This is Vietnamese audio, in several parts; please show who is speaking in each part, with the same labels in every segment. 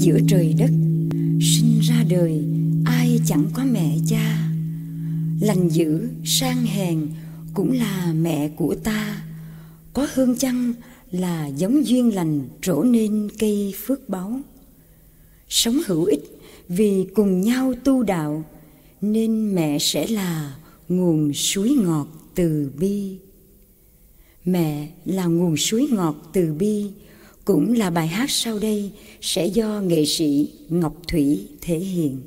Speaker 1: giữa trời đất. Sinh ra đời, ai chẳng có mẹ cha. Lành dữ, sang hèn cũng là mẹ của ta. Có hương chăng là giống duyên lành trổ nên cây phước báu. Sống hữu ích vì cùng nhau tu đạo, nên mẹ sẽ là nguồn suối ngọt từ bi. Mẹ là nguồn suối ngọt từ bi cũng là bài hát sau đây sẽ do nghệ sĩ ngọc thủy thể hiện.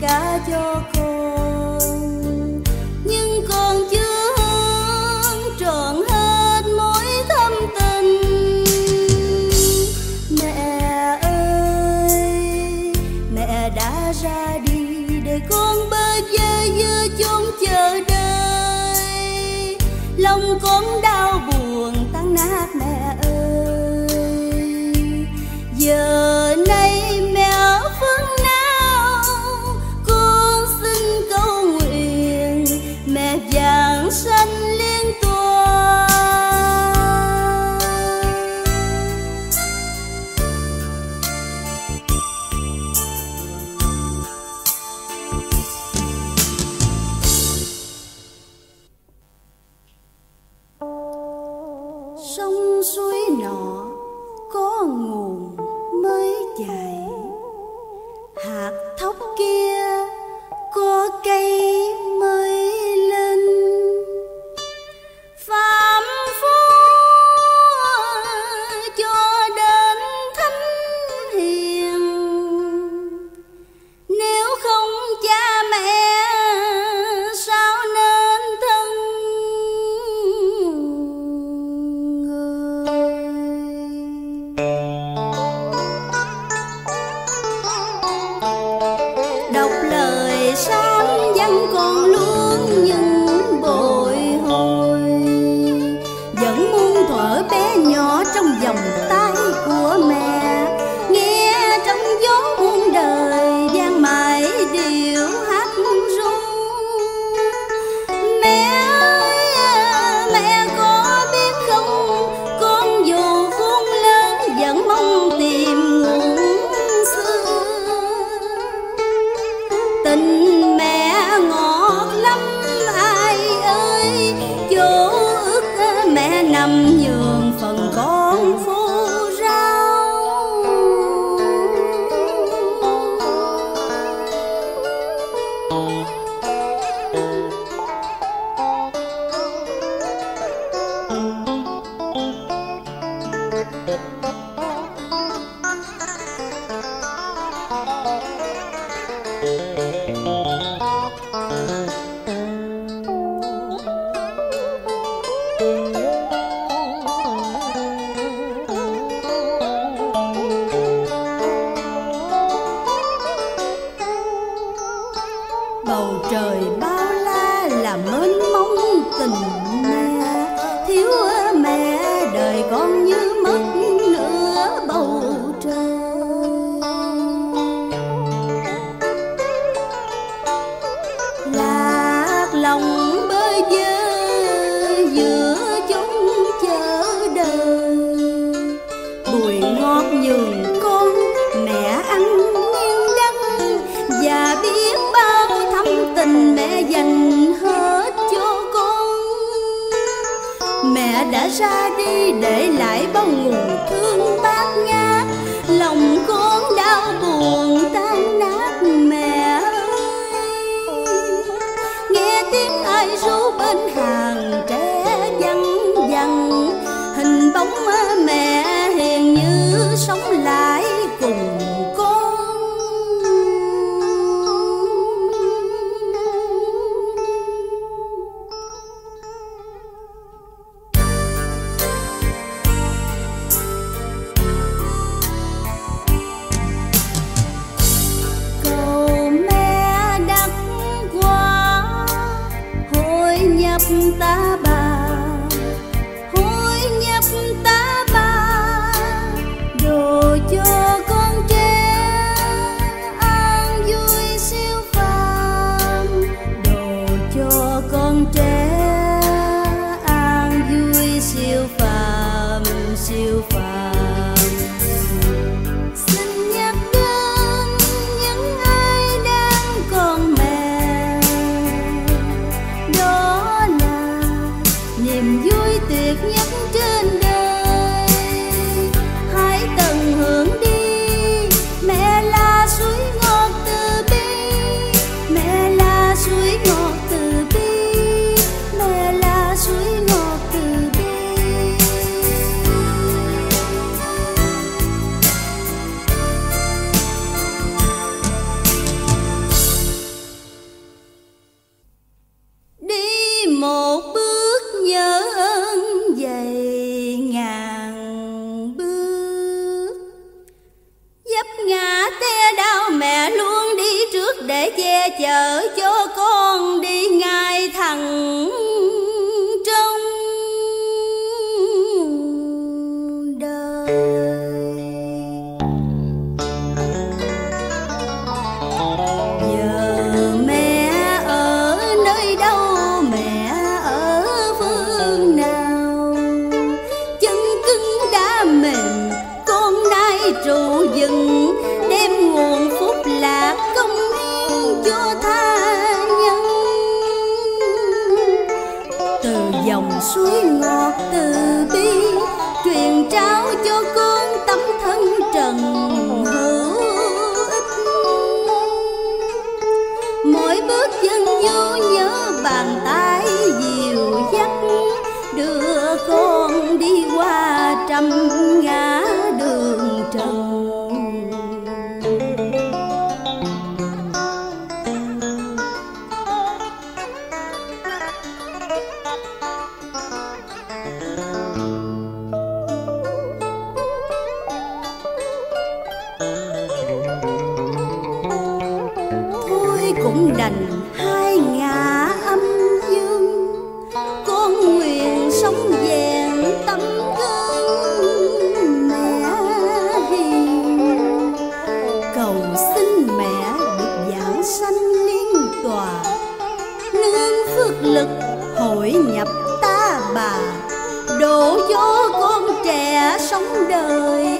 Speaker 1: Cả cho con. Nhưng con chưa hướng trọn hết mối thâm tình. Mẹ ơi, mẹ đã ra đi để con bơ vơ giữa chốn chờ đợi. Lòng con đau buồn tan nát, mẹ ơi. sân liên tòa sông suối nọ có nguồn mới chảy. Hạt thóc kia có cây bùi ngọt nhường con, mẹ ăn nghiêng đắng và biết bao thắm tình mẹ dành hết cho con. Mẹ đã ra đi để lại bao nguồn một bước nhung nhớ bàn tay dịu dắt đưa con đi qua trăm nhập ta bà. Đổ gió con trẻ sống đời